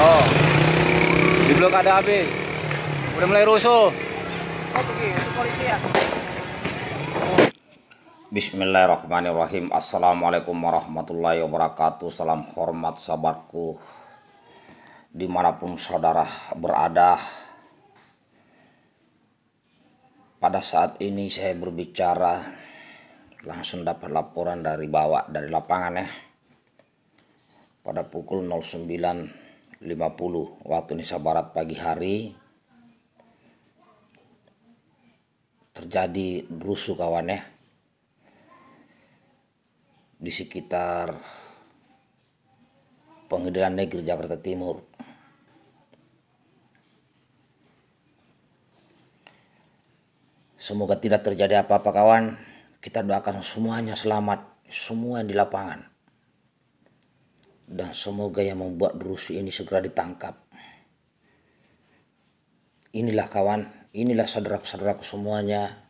Oh. Di blokade habis. Udah mulai rusuh. Oh begitu polisi ya. Bismillahirrahmanirrahim Assalamualaikum warahmatullahi wabarakatuh Salam hormat sahabatku Di mana pun saudara berada Pada saat ini saya berbicara Langsung dapat laporan dari bawah dari lapangan ya Pada pukul 09.50 waktu Indonesia Barat pagi hari Terjadi rusuh kawan ya di sekitar Pengadilan Negeri Jakarta Timur. Semoga tidak terjadi apa-apa kawan. Kita doakan semuanya selamat, semua yang di lapangan. Dan semoga yang membuat rusuh ini segera ditangkap. Inilah kawan, inilah saudara-saudaraku semuanya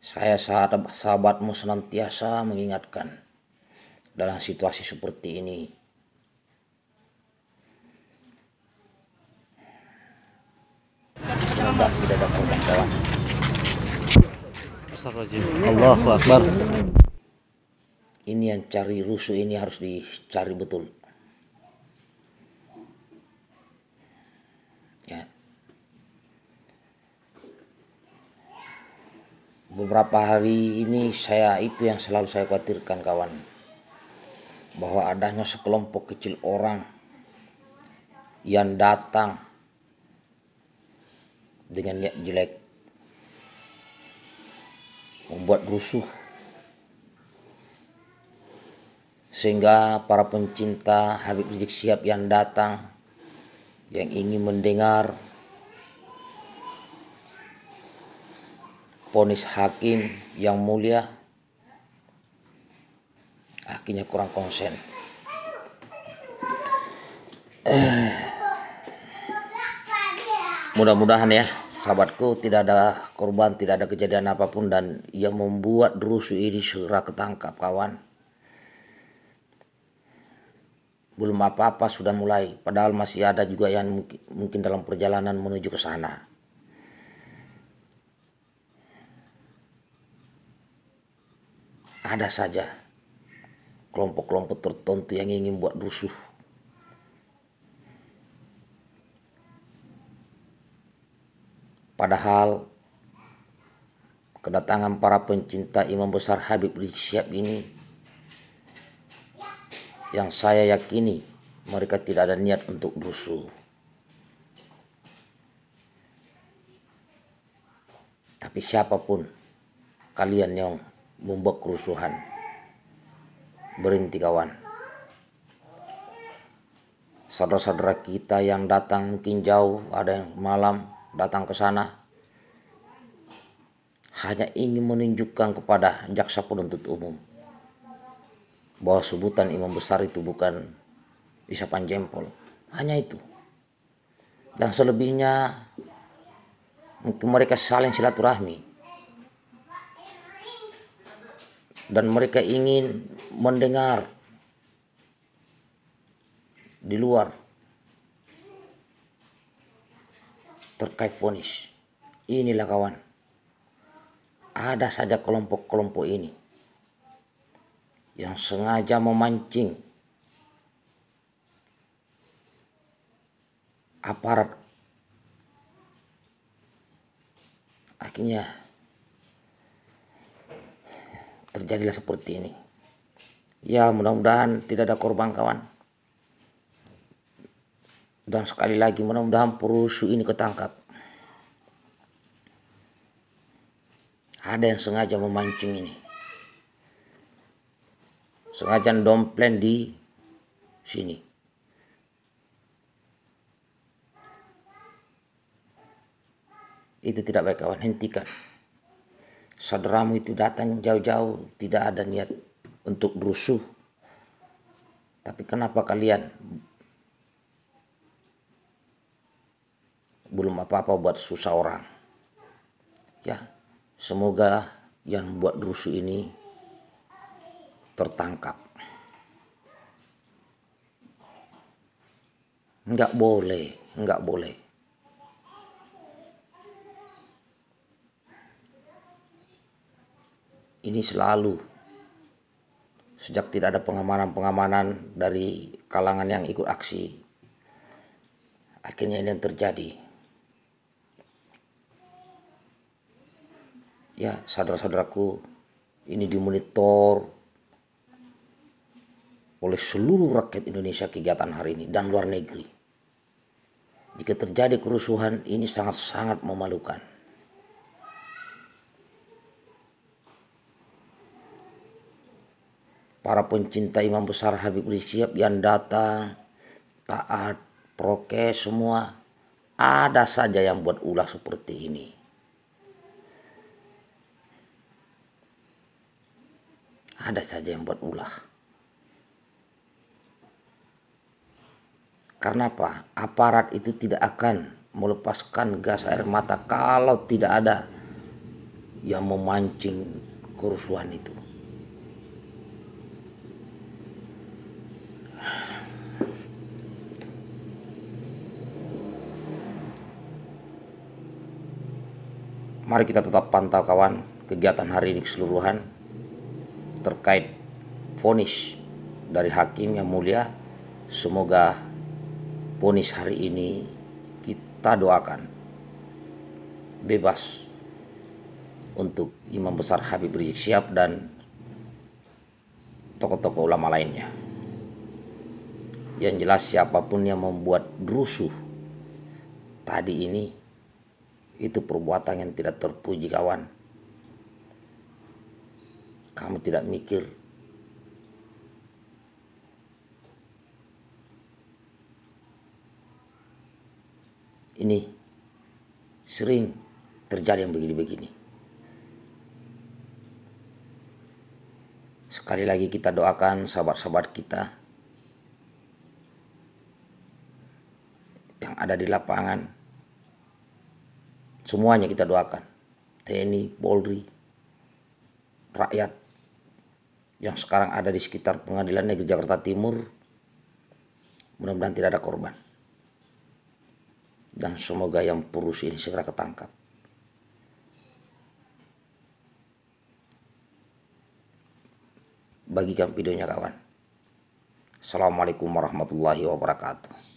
saya sahabat sahabatmu senantiasa mengingatkan dalam situasi seperti ini. Tidak ada korban kawan. Allahu Akbar. Ini yang cari rusuh ini harus dicari betul. Ya. Beberapa hari ini saya itu yang selalu saya khawatirkan kawan. Bahwa adanya sekelompok kecil orang yang datang dengan niat jelek membuat rusuh sehingga para pencinta Habib Rizik Sihab yang datang yang ingin mendengar ponis hakim yang mulia akhirnya kurang konsen. Mudah-mudahan ya sahabatku tidak ada korban tidak ada kejadian apa pun dan yang membuat rusuh ini segera ketangkap kawan belum apa-apa sudah mulai. Padahal masih ada juga yang mungkin, dalam perjalanan menuju ke sana. Ada saja kelompok-kelompok tertentu yang ingin buat rusuh. Padahal kedatangan para pencinta imam besar Habib Syihab ini yang saya yakini mereka tidak ada niat untuk rusuh. Tapi siapa pun kalian yang membuat kerusuhan, berhenti kawan. Saudara-saudara kita yang datang mungkin jauh, ada yang malam, datang ke sana hanya ingin menunjukkan kepada jaksa penuntut umum bahwa sebutan imam besar itu bukan isapan jempol hanya itu dan selebihnya mungkin mereka saling silaturahmi dan mereka ingin mendengar di luar terkait vonis. Inilah kawan. Ada saja kelompok-kelompok ini yang sengaja memancing aparat. Akhirnya terjadilah seperti ini. Ya mudah-mudahan tidak ada korban kawan. Dan sekali lagi mudah-mudahan perusuh ini ketangkap. Ada yang sengaja memancing ini. Sengaja dompleng di sini. Itu tidak baik kawan, hentikan. Saudaramu itu datang jauh-jauh, tidak ada niat untuk berusuh. Tapi kenapa kalian belum apa-apa buat susah orang. Ya, semoga yang buat rusuh ini tertangkap. Nggak boleh, nggak boleh. Ini selalu sejak tidak ada pengamanan-pengamanan dari kalangan yang ikut aksi. Akhirnya ini yang terjadi. Ya, saudara-saudaraku, ini dimonitor oleh seluruh rakyat Indonesia kegiatan hari ini dan luar negeri. Jika terjadi kerusuhan ini sangat-sangat memalukan. Para pencinta imam besar Habib Syihab yang datang, taat, prokes semua, ada saja yang buat ulah seperti ini. Ada saja yang buat ulah. Karena apa? Aparat itu tidak akan melepaskan gas air mata kalau tidak ada yang memancing kerusuhan itu. Mari kita tetap pantau kawan kegiatan hari ini keseluruhan terkait vonis dari hakim yang mulia. Semoga vonis hari ini kita doakan bebas untuk Imam Besar Habib Rizik Syihab dan tokoh-tokoh ulama lainnya. Yang jelas siapa pun yang membuat rusuh tadi ini itu perbuatan yang tidak terpuji kawan. Kamu tidak mikir ini sering terjadi yang begini-begini. Sekali lagi kita doakan sahabat-sahabat kita yang ada di lapangan. Semuanya kita doakan. TNI, Polri, rakyat yang sekarang ada di sekitar pengadilan negeri Jakarta Timur. Mudah-mudahan tidak ada korban dan semoga yang purus ini segera ketangkap. Bagikan videonya kawan. Assalamualaikum warahmatullahi wabarakatuh.